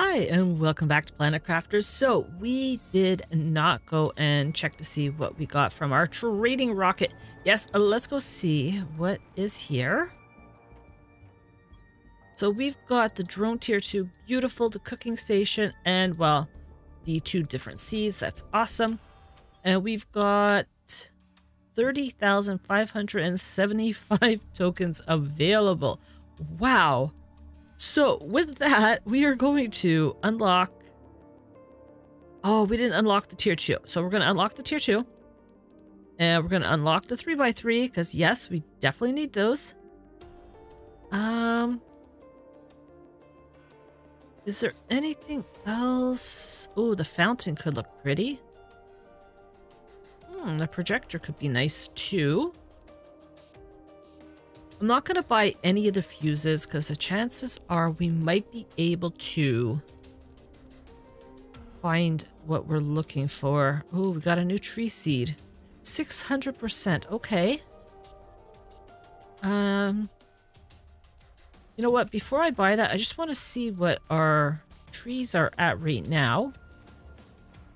Hi, and welcome back to Planet Crafters. So, we did not go and check to see what we got from our trading rocket. Yes, uh, let's go see what is here. So, we've got the drone tier 2, beautiful, the cooking station, and, well, the two different seeds. That's awesome. And we've got 30,575 tokens available. Wow. So with that, we are going to unlock... Oh, we didn't unlock the tier 2. So we're going to unlock the tier 2. And we're going to unlock the 3x3 because yes, we definitely need those. Um... Is there anything else? Oh, the fountain could look pretty. Hmm, the projector could be nice too. I'm not going to buy any of the fuses because the chances are we might be able to find what we're looking for. Oh, we got a new tree seed. 600%. Okay. Um, you know what? Before I buy that, I just want to see what our trees are at right now.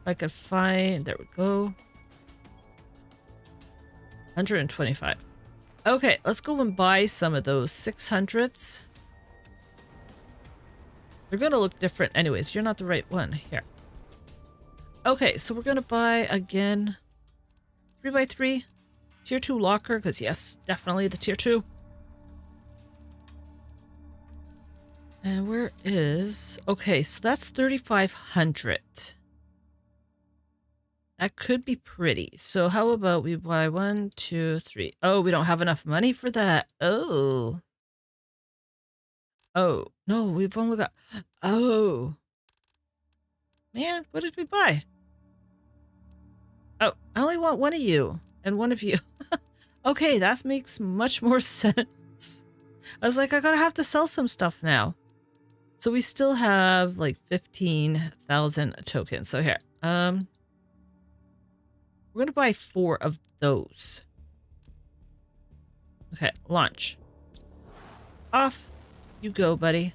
If I could find... There we go. 125. Okay, let's go and buy some of those 600s. They're going to look different anyways. You're not the right one. Here. Okay, so we're going to buy, again, 3x3. Tier 2 locker, because yes, definitely the tier 2. And where is... Okay, so that's 3,500. That could be pretty. So how about we buy one, two, three. Oh, we don't have enough money for that. Oh. Oh, no, we've only got... Oh. Man, what did we buy? Oh, I only want one of you and one of you. okay, that makes much more sense. I was like, I gotta have to sell some stuff now. So we still have like 15,000 tokens. So here, um, we're going to buy four of those. Okay, launch. Off you go, buddy.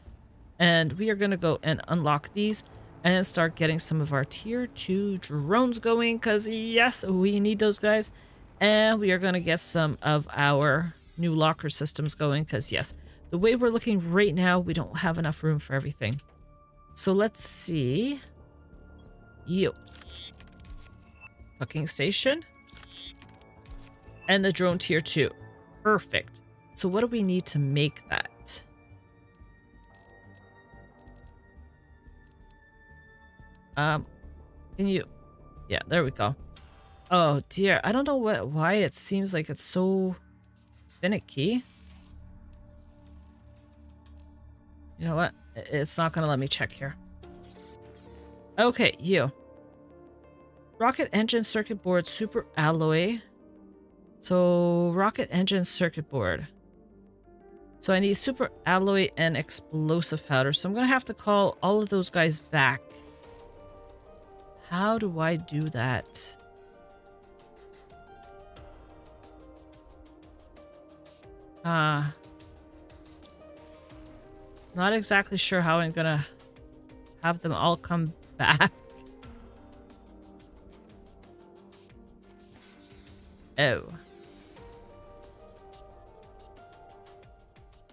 And we are going to go and unlock these and start getting some of our tier 2 drones going because, yes, we need those guys. And we are going to get some of our new locker systems going because, yes, the way we're looking right now, we don't have enough room for everything. So let's see. Yo cooking station. And the drone tier 2. Perfect. So what do we need to make that? Um, can you... Yeah, there we go. Oh dear, I don't know what why it seems like it's so finicky. You know what? It's not to let me check here. Okay, you. Rocket engine circuit board super alloy. So rocket engine circuit board. So I need super alloy and explosive powder. So I'm going to have to call all of those guys back. How do I do that? Ah. Uh, not exactly sure how I'm going to have them all come back. Oh.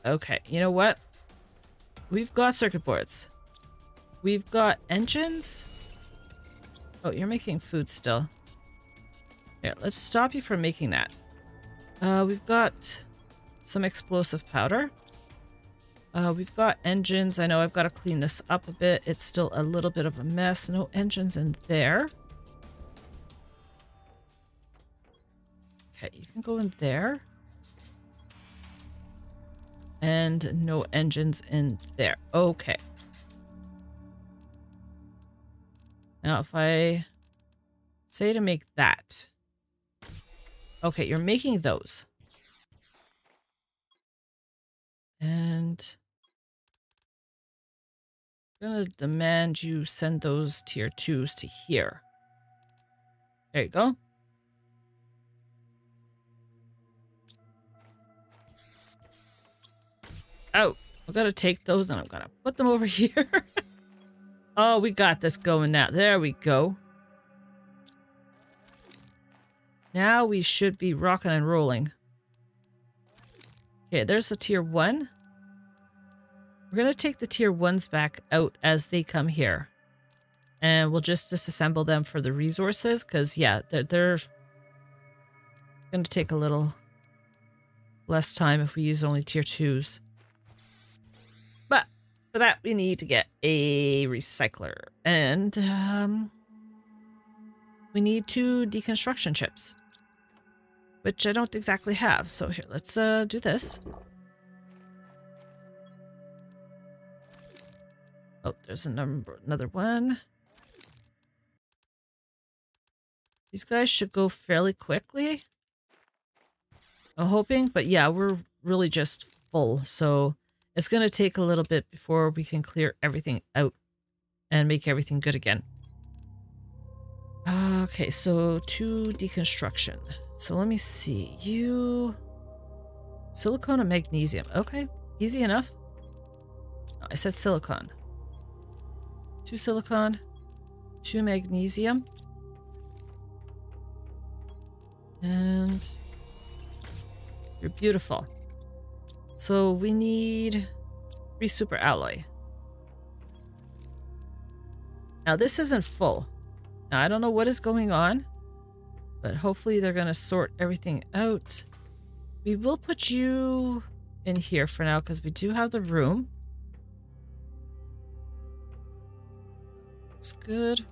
Okay, you know what? We've got circuit boards. We've got engines. Oh, you're making food still. Here, let's stop you from making that. Uh, we've got some explosive powder. Uh, we've got engines. I know I've got to clean this up a bit. It's still a little bit of a mess. No engines in there. Go in there. And no engines in there. Okay. Now if I say to make that. Okay, you're making those. And I'm going to demand you send those tier 2s to here. There you go. Oh, I've got to take those and I'm to put them over here. Oh, we got this going now. There we go. Now we should be rocking and rolling. Okay, there's a tier one. We're to take the tier ones back out as they come here. And we'll just disassemble them for the resources because, yeah, they're, they're to take a little less time if we use only tier twos. For that, we need to get a recycler. And um, we need two deconstruction chips which I don't exactly have. So here, let's uh, do this. Oh, there's a number, another one. These guys should go fairly quickly. I'm hoping, but yeah, we're really just full. So it's going to take a little bit before we can clear everything out and make everything good again. Okay, so two deconstruction. So let me see. You... Silicone and magnesium. Okay, easy enough. Oh, I said silicon. Two silicon, two magnesium. And you're beautiful. So we need three super alloy. Now this isn't full. Now I don't know what is going on. But hopefully they're going to sort everything out. We will put you in here for now because we do have the room. It's good.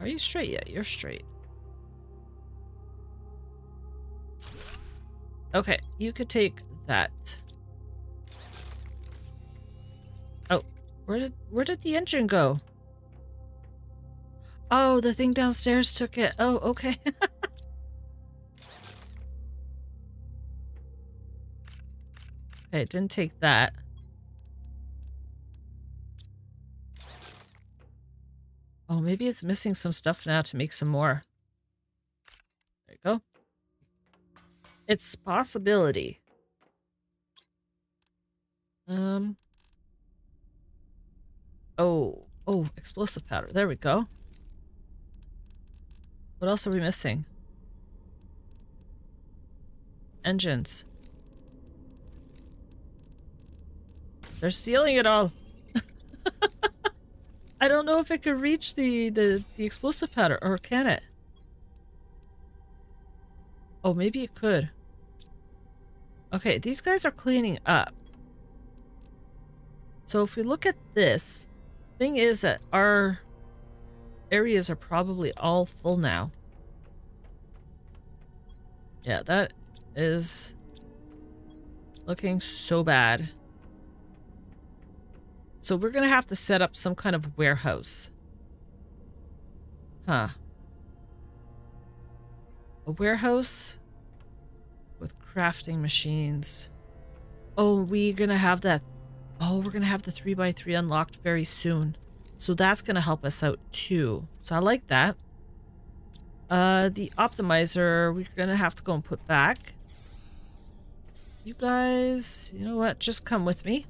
Are you straight yet? You're straight. Okay, you could take that. Oh, where did where did the engine go? Oh, the thing downstairs took it. Oh, okay. okay, it didn't take that. Oh, maybe it's missing some stuff now to make some more. There you go. It's possibility. Um. Oh, oh, explosive powder. There we go. What else are we missing? Engines. They're stealing it all. I don't know if it could reach the, the, the explosive powder, or can it? Oh, maybe it could. Okay, these guys are cleaning up. So if we look at this, thing is that our areas are probably all full now. Yeah, that is looking so bad. So we're going to have to set up some kind of warehouse. Huh. A warehouse with crafting machines. Oh, we're to have that. Oh, we're to have the 3x3 unlocked very soon. So that's to help us out too. So I like that. Uh, the optimizer, we're to have to go and put back. You guys, you know what? Just come with me.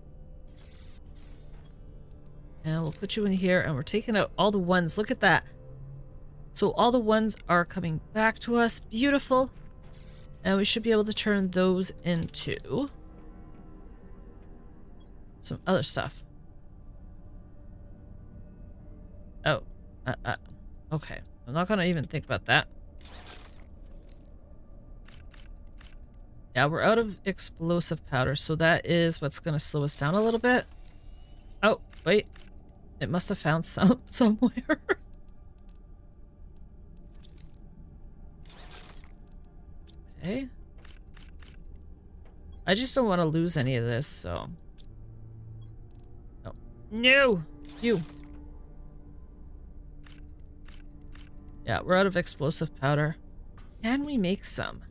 And we'll put you in here and we're taking out all the ones. Look at that. So all the ones are coming back to us. Beautiful. And we should be able to turn those into some other stuff. Oh. Uh, uh, okay. I'm not gonna even think about that. Yeah, we're out of explosive powder, so that is what's gonna slow us down a little bit. Oh, wait. It must have found some somewhere. Okay. I just don't want to lose any of this, so... No. No! You! Yeah, we're out of explosive powder. Can we make some?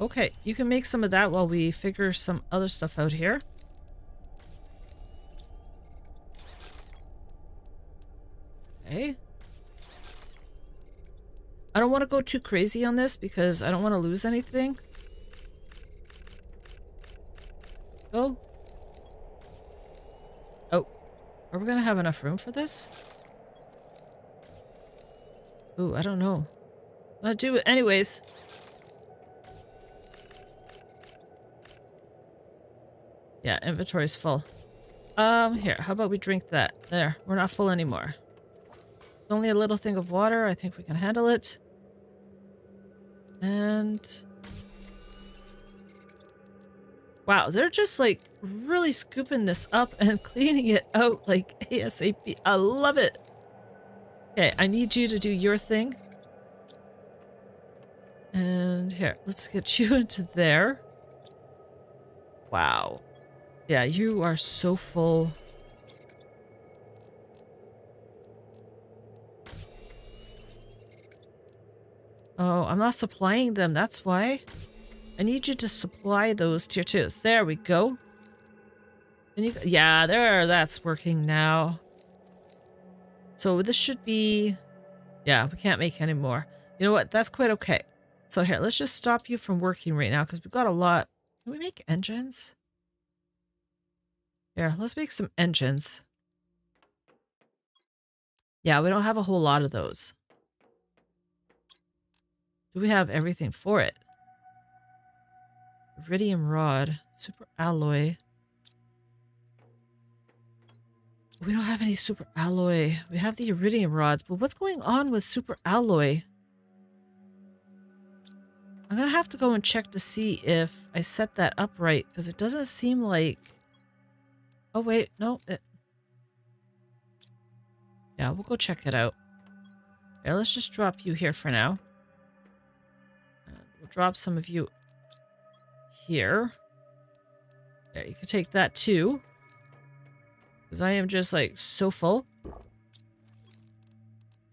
Okay, you can make some of that while we figure some other stuff out here. Okay. I don't want to go too crazy on this because I don't want to lose anything. Go. Oh. Are we going to have enough room for this? Ooh, I don't know. I'll do it anyways. Yeah, inventory's full. Um, here, how about we drink that? There, we're not full anymore. Only a little thing of water. I think we can handle it. And... Wow, they're just like really scooping this up and cleaning it out like ASAP. I love it. Okay, I need you to do your thing. And here, let's get you into there. Wow. Yeah, you are so full. Oh, I'm not supplying them. That's why. I need you to supply those tier twos. There we go. And you, yeah, there. That's working now. So this should be... Yeah, we can't make any more. You know what? That's quite okay. So here, let's just stop you from working right now because we've got a lot. Can we make engines? Here, let's make some engines. Yeah, we don't have a whole lot of those. Do we have everything for it? Iridium rod, super alloy. We don't have any super alloy. We have the iridium rods, but what's going on with super alloy? I'm gonna have to go and check to see if I set that up right, because it doesn't seem like... Oh wait, no. It... Yeah, we'll go check it out. Yeah, let's just drop you here for now. We'll drop some of you here. Yeah, you can take that too. Because I am just like so full.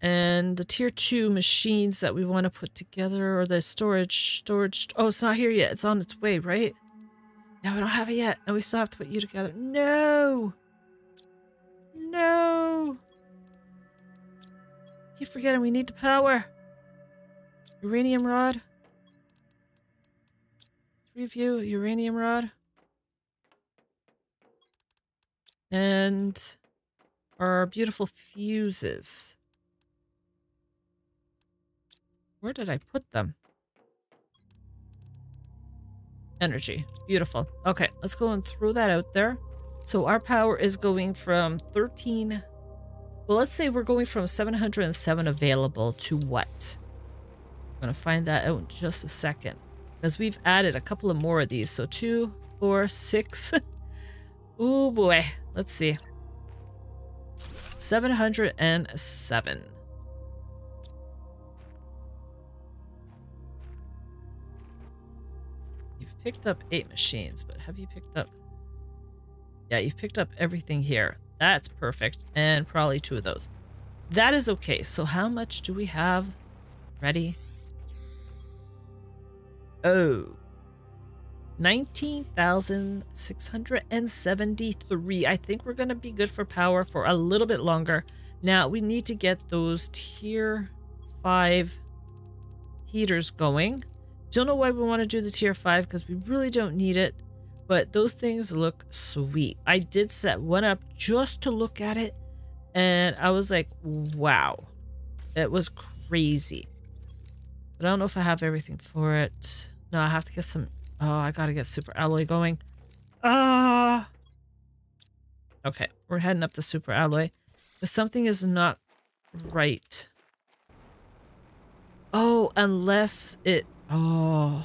And the tier two machines that we want to put together or the storage, storage. Oh, it's not here yet. It's on its way, right? Yeah, we don't have it yet. And we still have to put you together. No! No! Keep forgetting we need the power. Uranium rod. Review uranium rod. And our beautiful fuses. Where did I put them? Energy. Beautiful. Okay, let's go and throw that out there. So our power is going from 13... Well, let's say we're going from 707 available to what? I'm going to find that out in just a second. Because we've added a couple of more of these. So two, four, six. oh boy. Let's see. 707. You've picked up eight machines, but have you picked up... Yeah, you've picked up everything here. That's perfect. And probably two of those. That is okay. So how much do we have ready? Oh. 19,673. I think we're going to be good for power for a little bit longer. Now, we need to get those tier 5 heaters going. Don't know why we want to do the tier 5 because we really don't need it. But those things look sweet. I did set one up just to look at it. And I was like, wow. It was crazy. I don't know if I have everything for it. No, I have to get some... Oh, I gotta get super alloy going. Ah! Uh, okay, we're heading up to super alloy. But something is not right. Oh, unless it... Oh.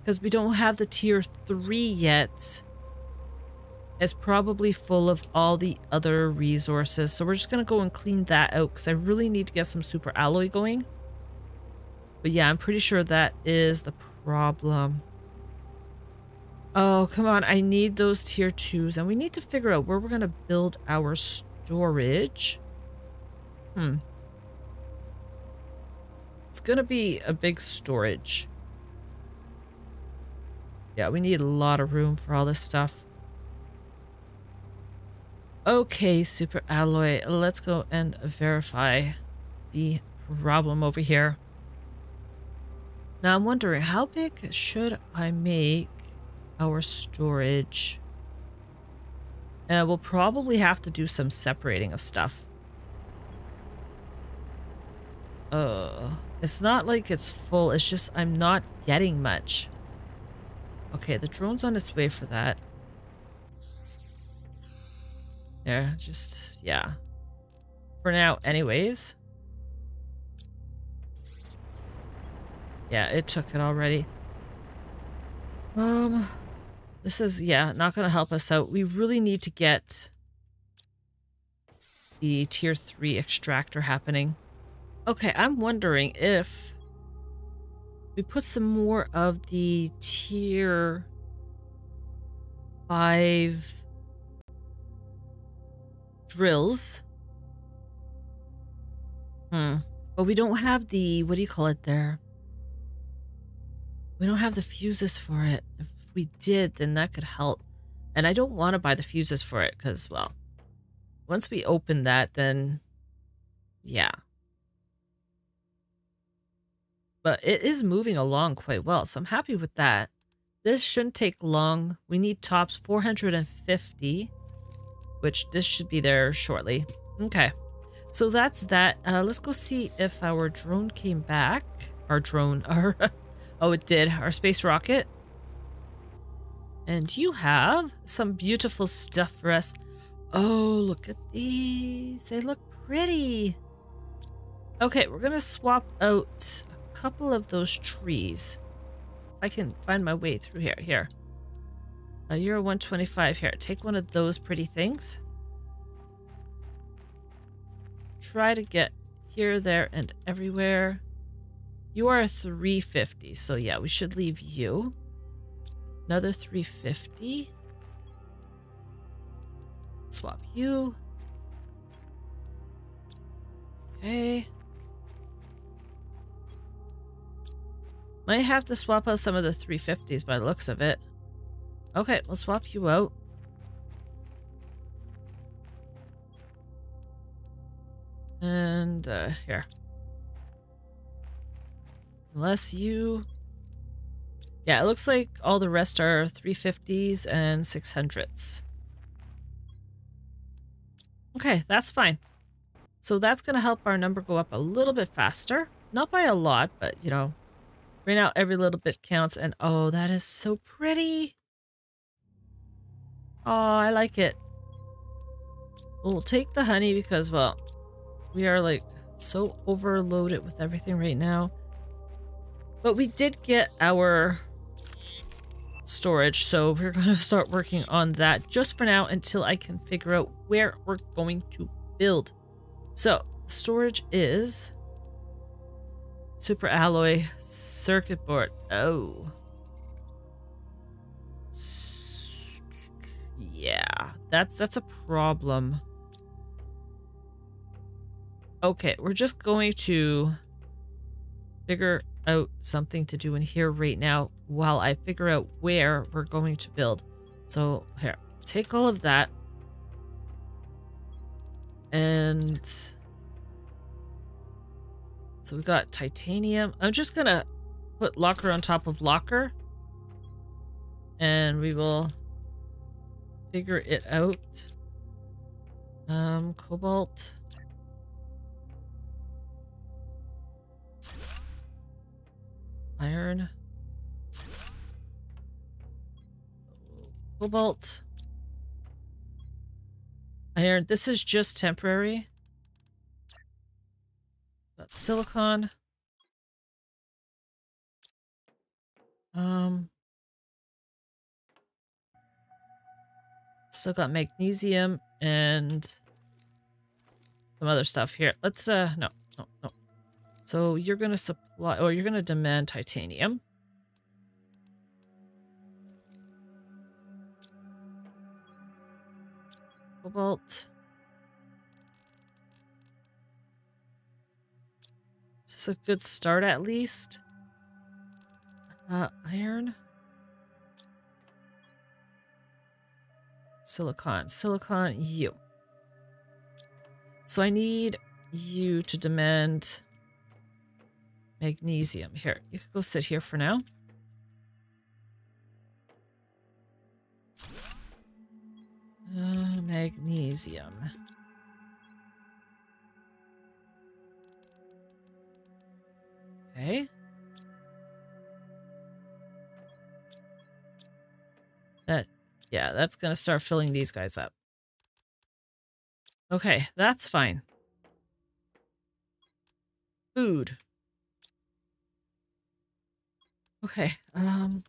Because we don't have the tier 3 yet. It's probably full of all the other resources. So we're just going to go and clean that out. Because I really need to get some super alloy going. But yeah, I'm pretty sure that is the problem. Oh, come on. I need those tier twos. And we need to figure out where we're going to build our storage. Hmm. It's going to be a big storage. Yeah, we need a lot of room for all this stuff. Okay, super alloy. Let's go and verify the problem over here. Now I'm wondering, how big should I make our storage? And we'll probably have to do some separating of stuff. Uh, it's not like it's full, it's just I'm not getting much. Okay, the drone's on its way for that. There, just, yeah. For now, anyways. Yeah, it took it already. Um, this is, yeah, not going to help us out. We really need to get the tier 3 extractor happening. Okay, I'm wondering if we put some more of the tier 5 drills. Hmm. But we don't have the, what do you call it there? We don't have the fuses for it. If we did, then that could help. And I don't want to buy the fuses for it because, well, once we open that, then yeah. But it is moving along quite well, so I'm happy with that. This shouldn't take long. We need tops 450, which this should be there shortly. Okay, so that's that. Uh, let's go see if our drone came back. Our drone, our Oh, it did. Our space rocket. And you have some beautiful stuff for us. Oh, look at these. They look pretty. Okay, we're going to swap out a couple of those trees. I can find my way through here. Here. Uh, you're a 125 here. Take one of those pretty things. Try to get here, there, and everywhere. You are a 350, so yeah, we should leave you. Another 350. Swap you. Okay. Might have to swap out some of the 350s by the looks of it. Okay, we'll swap you out. And, uh, here. Unless you... Yeah, it looks like all the rest are 350s and 600s. Okay, that's fine. So that's going to help our number go up a little bit faster. Not by a lot, but, you know, right now every little bit counts. And, oh, that is so pretty. Oh, I like it. We'll take the honey because, well, we are, like, so overloaded with everything right now. But we did get our storage, so we're going to start working on that just for now until I can figure out where we're going to build. So, storage is super alloy circuit board. Oh. Yeah, that's that's a problem. Okay, we're just going to figure out something to do in here right now while I figure out where we're going to build. So here, take all of that. And so we got titanium. I'm just gonna put locker on top of locker and we will figure it out. Um, cobalt. Iron. Cobalt. Iron. This is just temporary. Got silicon. Um. Still got magnesium and some other stuff here. Let's, uh, no, no, no. So you're going to supply, or you're going to demand titanium. Cobalt. This is a good start at least. Uh, iron. Silicon. Silicon, you. So I need you to demand Magnesium. Here, you can go sit here for now. Uh, magnesium. Okay. That, yeah, that's going to start filling these guys up. Okay, that's fine. Food. Okay, um...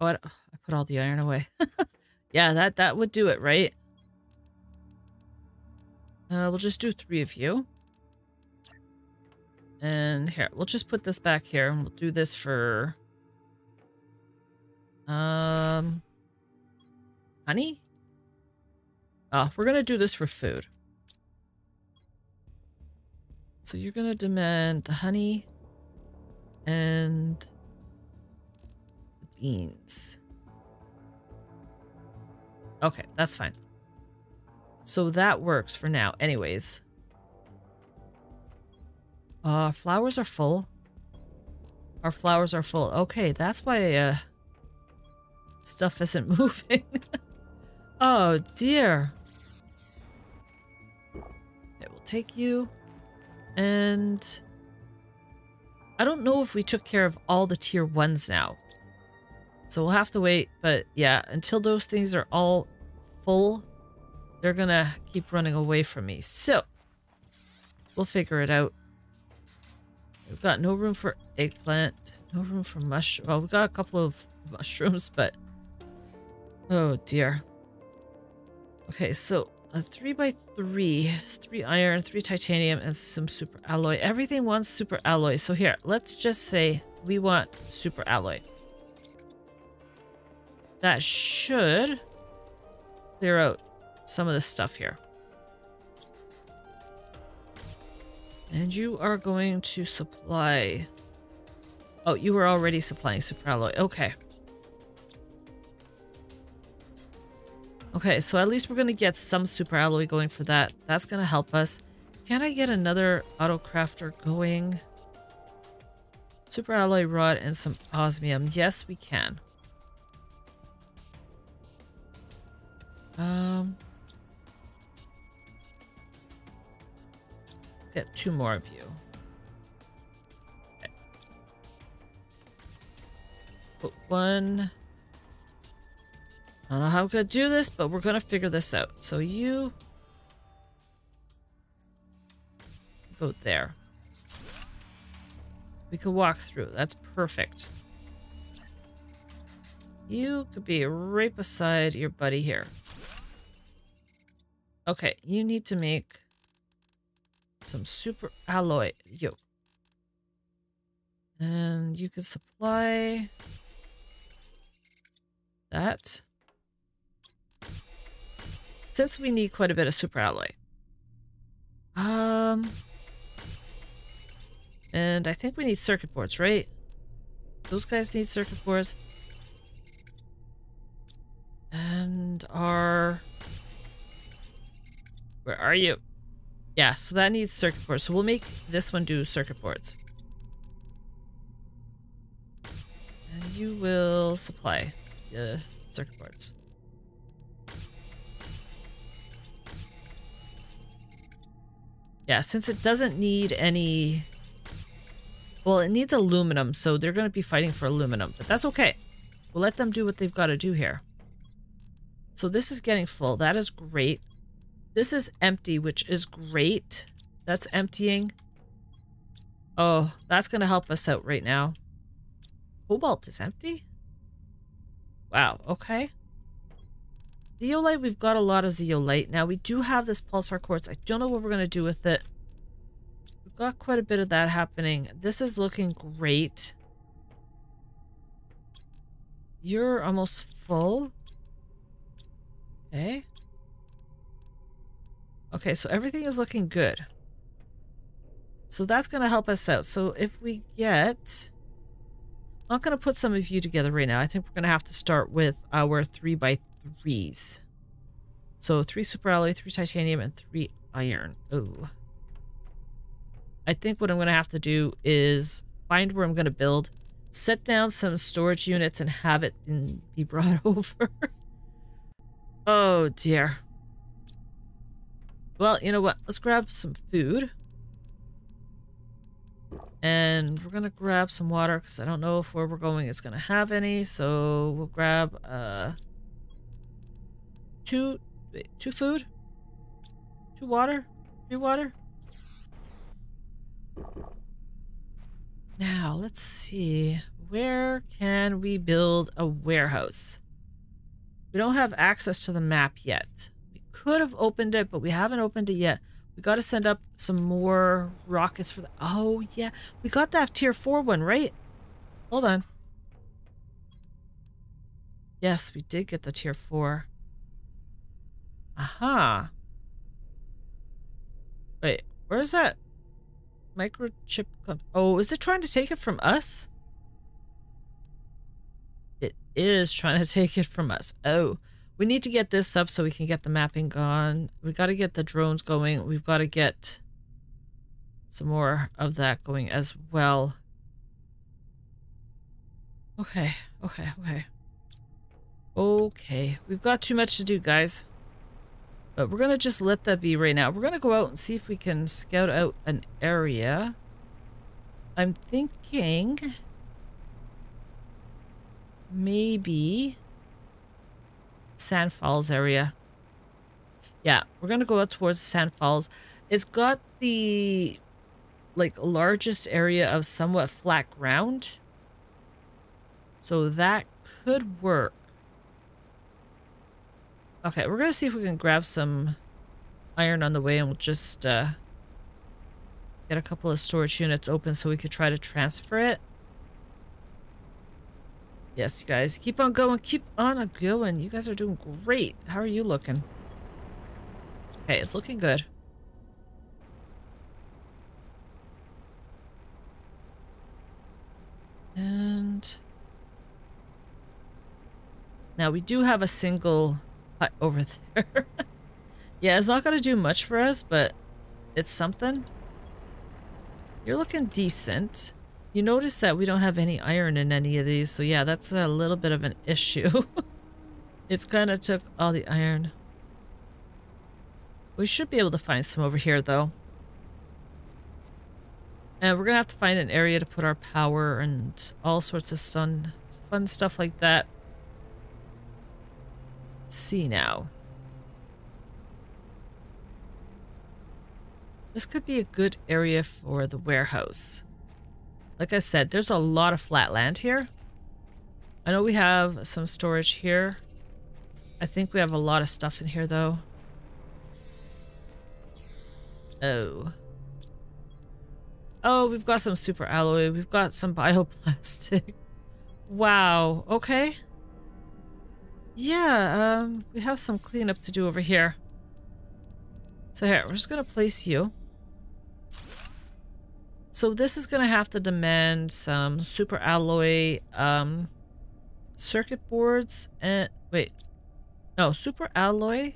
Oh, I, put all the iron away. yeah, that, that would do it, right? Uh, we'll just do three of you. And here, we'll just put this back here and we'll do this for... Um... Honey? Oh, we're to do this for food. So you're to demand the honey and beans. Okay, that's fine. So that works for now. Anyways. Uh, flowers are full. Our flowers are full. Okay, that's why uh, stuff isn't moving. oh, dear. It will take you. And... I don't know if we took care of all the tier 1s now. So we'll have to wait. But yeah, until those things are all full, they're gonna keep running away from me. So, we'll figure it out. We've got no room for eggplant, no room for mushroom. Well, we got a couple of mushrooms, but oh dear. Okay, so a three by three three iron, three titanium, and some super alloy. Everything wants super alloy. So here, let's just say we want super alloy. That should clear out some of this stuff here. And you are going to supply... Oh, you were already supplying super alloy. Okay. Okay, so at least we're going to get some super alloy going for that. That's going to help us. Can I get another auto crafter going? Super alloy rod and some osmium. Yes, we can. Um, get two more of you. Okay. Put one. I don't know how I'm going to do this, but we're going to figure this out. So you go there. We could walk through. That's perfect. You could be right beside your buddy here. Okay, you need to make some super alloy. Yo. And you can supply that. Since we need quite a bit of super alloy. Um, and I think we need circuit boards, right? Those guys need circuit boards. And our... Where are you? Yeah, so that needs circuit boards. So we'll make this one do circuit boards. And you will supply the circuit boards. Yeah, since it doesn't need any... Well, it needs aluminum, so they're going to be fighting for aluminum. But that's okay. We'll let them do what they've got to do here. So this is getting full. That is great. This is empty, which is great. That's emptying. Oh, that's going to help us out right now. Cobalt is empty? Wow, okay. Zeolite, we've got a lot of zeolite. Now, we do have this pulsar quartz. I don't know what we're going to do with it. We've got quite a bit of that happening. This is looking great. You're almost full. Okay. Okay, so everything is looking good. So that's going to help us out. So if we get... I'm not going to put some of you together right now. I think we're going to have to start with our 3 by 3s So 3 super alloy, 3 titanium, and 3 iron. Oh. I think what I'm going to have to do is find where I'm going to build, set down some storage units and have it be brought over. oh dear. Well, you know what? Let's grab some food. And we're going to grab some water because I don't know if where we're going is going to have any. So we'll grab uh, two, two food, two water, three water. Now, let's see. Where can we build a warehouse? We don't have access to the map yet. We could have opened it, but we haven't opened it yet. We got to send up some more rockets for the... Oh, yeah. We got that tier 4 one, right? Hold on. Yes, we did get the tier 4. Aha. Wait, where's that microchip? Oh, is it trying to take it from us? It is trying to take it from us. Oh. We need to get this up so we can get the mapping gone. We got to get the drones going. We've got to get some more of that going as well. Okay, okay, okay. Okay, we've got too much to do, guys. But we're going to just let that be right now. We're going to go out and see if we can scout out an area. I'm thinking... Maybe... Sand Falls area. Yeah, we're gonna go out towards Sand Falls. It's got the like largest area of somewhat flat ground. So that could work. Okay, we're gonna see if we can grab some iron on the way and we'll just uh, get a couple of storage units open so we could try to transfer it. Yes, guys. Keep on going. Keep on going. You guys are doing great. How are you looking? Okay, it's looking good. And... Now, we do have a single hut over there. yeah, it's not going to do much for us, but it's something. You're looking decent. You notice that we don't have any iron in any of these, so yeah, that's a little bit of an issue. it's kind of took all the iron. We should be able to find some over here, though. And we're going to have to find an area to put our power and all sorts of fun, fun stuff like that. See now. This could be a good area for the warehouse. Like I said, there's a lot of flat land here. I know we have some storage here. I think we have a lot of stuff in here, though. Oh. Oh, we've got some super alloy. We've got some bioplastic. wow. Okay. Yeah, um, we have some cleanup to do over here. So here, we're just going to place you. So this is going to have to demand some super alloy um, circuit boards and wait, no, super alloy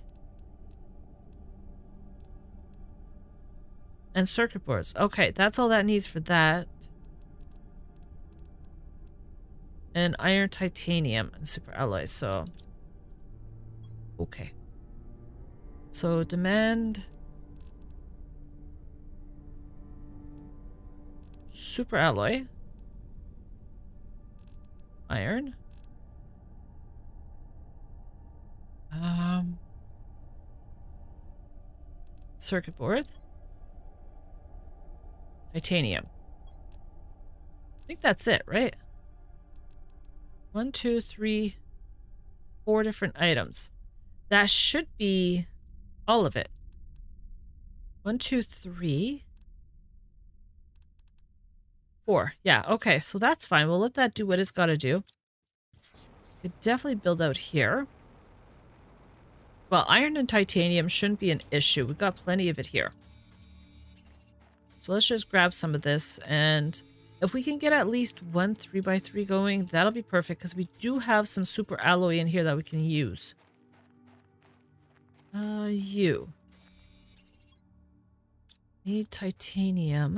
and circuit boards. Okay, that's all that needs for that. And iron titanium and super alloy, so okay. So demand Super alloy. Iron. Um, circuit board. Titanium. I think that's it, right? One, two, three, four different items. That should be all of it. One, two, three. Four. Yeah, okay, so that's fine. We'll let that do what it's got to do. Could definitely build out here. Well, iron and titanium shouldn't be an issue. We've got plenty of it here. So let's just grab some of this. And if we can get at least one 3x3 going, that'll be perfect. Because we do have some super alloy in here that we can use. Uh, you. Need titanium.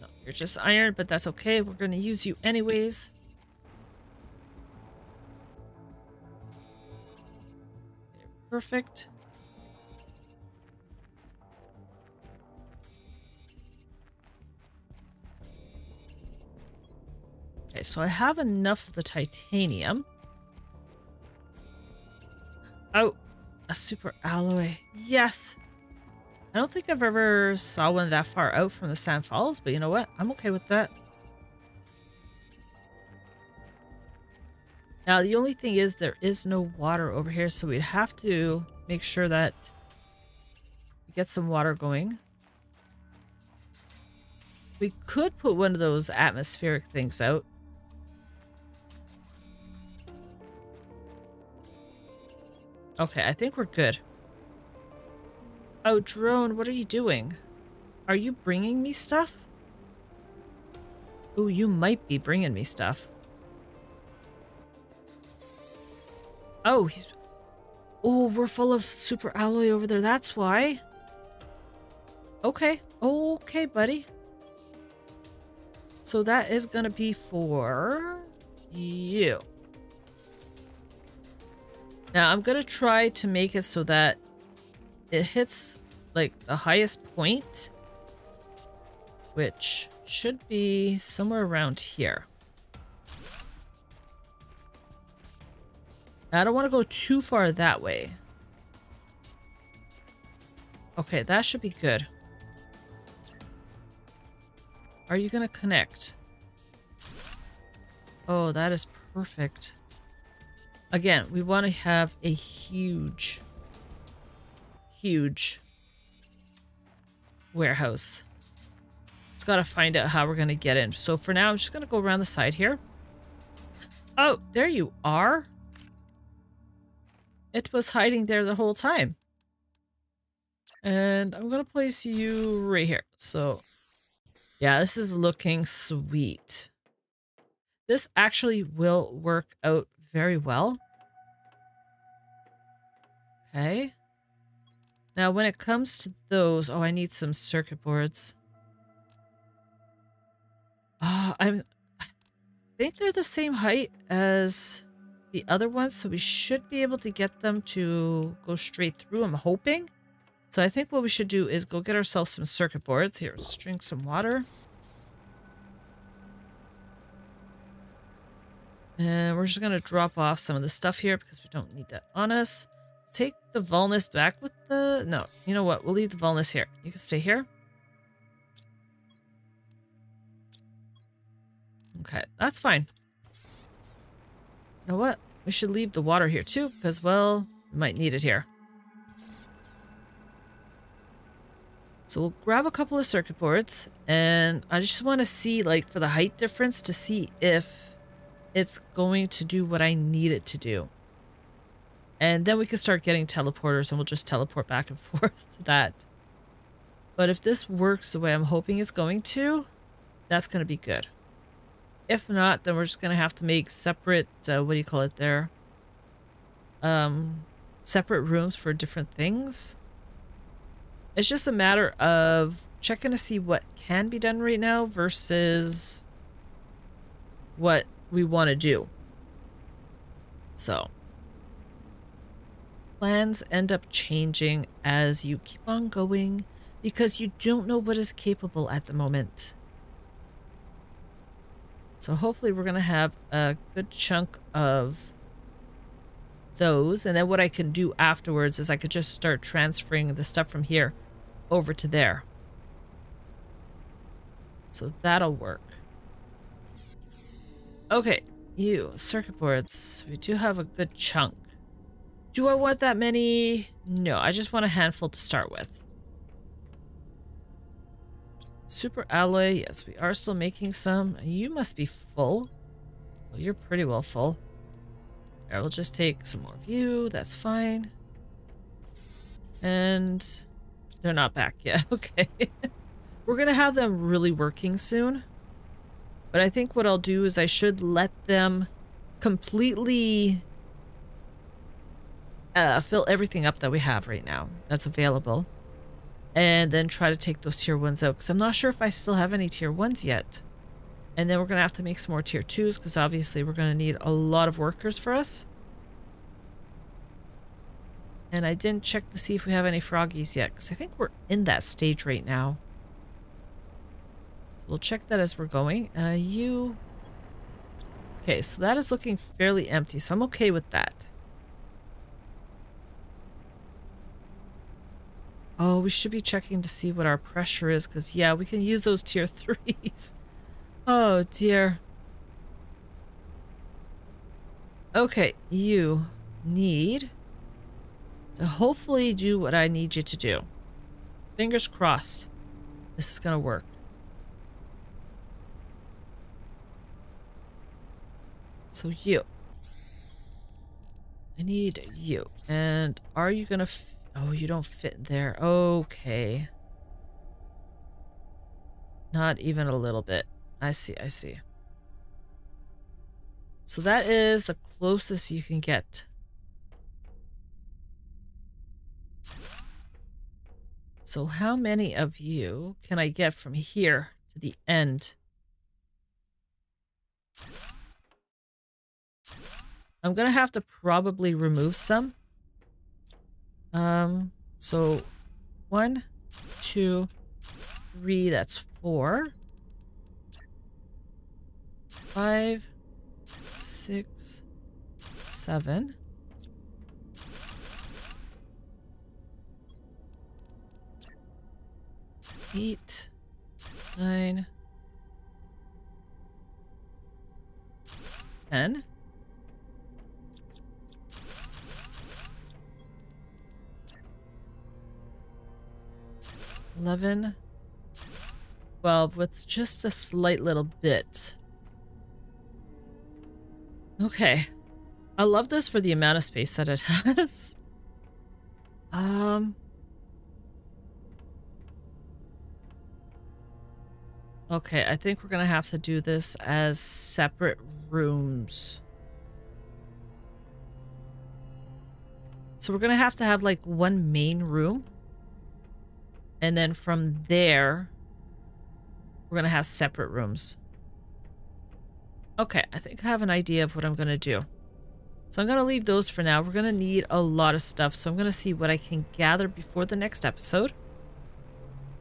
No, You're just iron, but that's okay. We're to use you anyways. Perfect. Okay, so I have enough of the titanium. Oh, a super alloy. Yes! I don't think I've ever saw one that far out from the Sand Falls, but you know what? I'm okay with that. Now, the only thing is there is no water over here, so we'd have to make sure that we get some water going. We could put one of those atmospheric things out. Okay, I think we're good. Oh, drone, what are you doing? Are you bringing me stuff? Oh, you might be bringing me stuff. Oh, he's... Oh, we're full of super alloy over there. That's why. Okay. Okay, buddy. So that is going to be for you. Now I'm to try to make it so that it hits like the highest point, which should be somewhere around here. I don't want to go too far that way. Okay, that should be good. Are you going to connect? Oh, that is perfect. Again, we want to have a huge, huge warehouse. Just got to find out how we're going to get in. So for now, I'm just going to go around the side here. Oh, there you are. It was hiding there the whole time. And I'm going to place you right here. So yeah, this is looking sweet. This actually will work out very well. Okay. Now, when it comes to those... Oh, I need some circuit boards. Uh, I'm... I think they're the same height as the other ones, so we should be able to get them to go straight through, I'm hoping. So I think what we should do is go get ourselves some circuit boards. Here, let's drink some water. And we're just going to drop off some of the stuff here because we don't need that on us. Take the Volnus back with the... No, you know what? We'll leave the Volnus here. You can stay here. Okay, that's fine. You know what? We should leave the water here too because, well, we might need it here. So we'll grab a couple of circuit boards and I just want to see like for the height difference to see if it's going to do what I need it to do. And then we can start getting teleporters and we'll just teleport back and forth to that. But if this works the way I'm hoping it's going to, that's going to be good. If not, then we're just going to have to make separate, uh, what do you call it there? Um, separate rooms for different things. It's just a matter of checking to see what can be done right now versus what we want to do. So, plans end up changing as you keep on going because you don't know what is capable at the moment. So hopefully we're going to have a good chunk of those. And then what I can do afterwards is I could just start transferring the stuff from here over to there. So that'll work. Okay, you, circuit boards. We do have a good chunk. Do I want that many? No, I just want a handful to start with. Super alloy. Yes, we are still making some. You must be full. Well, you're pretty well full. I will just take some more of you. That's fine. And they're not back yet. Okay. We're going to have them really working soon. But I think what I'll do is I should let them completely uh, fill everything up that we have right now that's available. and then try to take those tier ones out because I'm not sure if I still have any tier ones yet. And then we're going to have to make some more tier twos because obviously we're going to need a lot of workers for us. And I didn't check to see if we have any froggies yet because I think we're in that stage right now. We'll check that as we're going. Uh, you... Okay, so that is looking fairly empty, so I'm okay with that. Oh, we should be checking to see what our pressure is, because, yeah, we can use those tier 3s. oh, dear. Okay, you need to hopefully do what I need you to do. Fingers crossed this is going to work. So you. I need you. And are you to Oh, you don't fit there. Okay. Not even a little bit. I see, I see. So that is the closest you can get. So how many of you can I get from here to the end? I'm to have to probably remove some. Um, so one, two, three, that's four. Five, six, seven. Eight, nine, ten. 11, 12 with just a slight little bit. Okay. I love this for the amount of space that it has. um. Okay, I think we're going to have to do this as separate rooms. So we're going to have to have like one main room and then from there, we're going to have separate rooms. Okay, I think I have an idea of what I'm going to do. So I'm going to leave those for now. We're going to need a lot of stuff. So I'm going to see what I can gather before the next episode.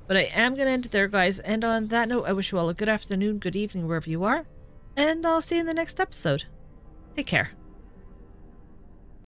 But I am going to end it there, guys. And on that note, I wish you all a good afternoon, good evening, wherever you are. And I'll see you in the next episode. Take care.